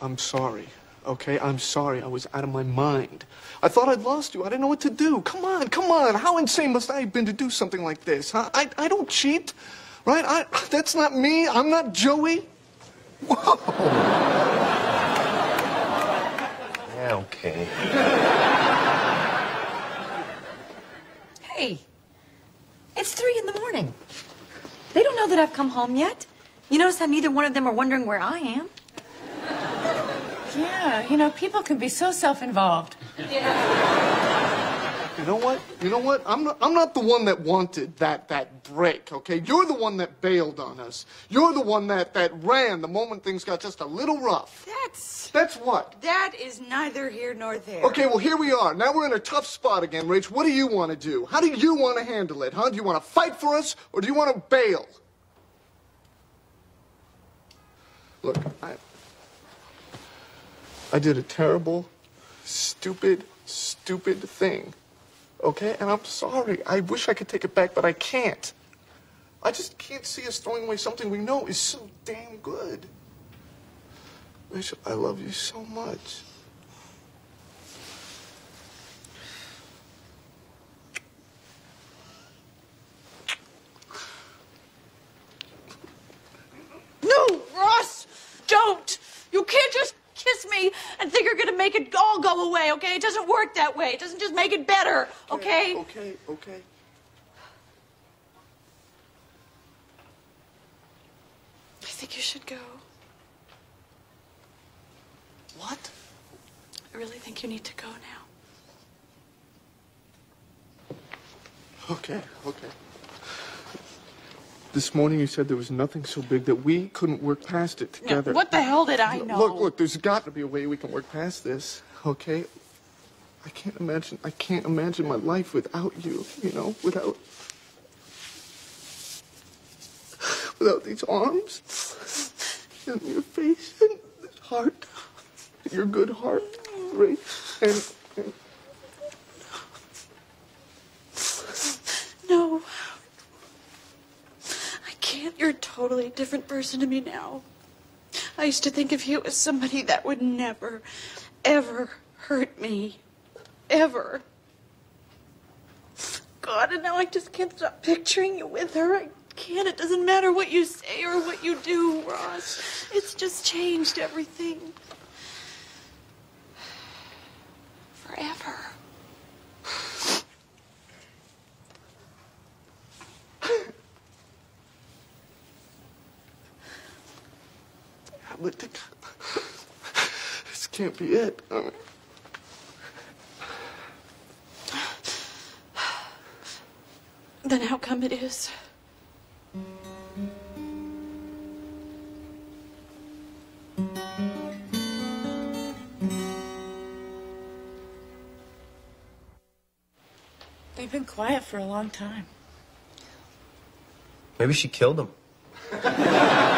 I'm sorry. Okay, I'm sorry. I was out of my mind. I thought I'd lost you. I didn't know what to do. Come on, come on. How insane must I have been to do something like this? Huh? I, I don't cheat, right? I, that's not me. I'm not Joey. Whoa. Yeah, okay. Hey, it's three in the morning. They don't know that I've come home yet. You notice how neither one of them are wondering where I am? Yeah, you know, people can be so self-involved. Yeah. You know what? You know what? I'm not, I'm not the one that wanted that, that break, okay? You're the one that bailed on us. You're the one that, that ran the moment things got just a little rough. That's That's what? that is neither here nor there. Okay, well, here we are. Now we're in a tough spot again, Rach. What do you want to do? How do you want to handle it, huh? Do you want to fight for us, or do you want to bail? Look, I... I did a terrible, stupid, stupid thing. Okay? And I'm sorry. I wish I could take it back, but I can't. I just can't see us throwing away something we know is so damn good. Rachel, I love you so much. No, Ross, don't. You can't just kiss me and think you're gonna make it all go away. Okay? It doesn't work that way. It doesn't just make it better. Okay? Okay, okay. okay. I think you should go. What? I really think you need to go now. Okay, okay. This morning you said there was nothing so big that we couldn't work past it together. what the hell did I know? Look, look, there's got to be a way we can work past this, okay? I can't imagine, I can't imagine my life without you, you know, without, without these arms and your face and this heart, your good heart, right? And, and No. I can't. You're a totally different person to me now. I used to think of you as somebody that would never, ever hurt me. Ever. God, and now I just can't stop picturing you with her. I can't. It doesn't matter what you say or what you do, Ross. It's just changed everything. But this can't be it. I mean, Then how come it is? They've been quiet for a long time. Maybe she killed him.